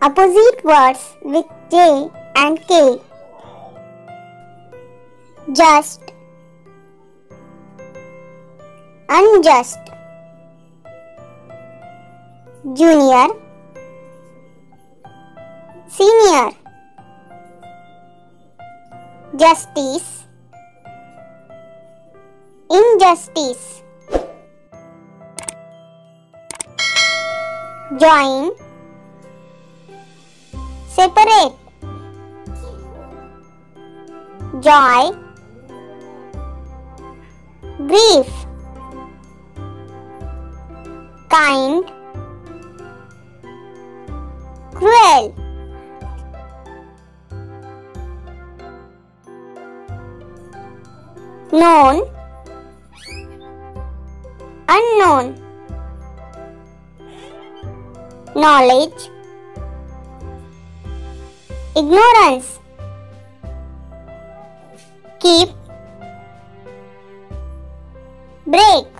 Opposite words with J and K. Just. Unjust. Junior. Senior. Justice. Injustice. Join. Separate. Joy. Grief. Kind. Cruel. Known. Unknown. Knowledge. Ignorance. Keep. Break.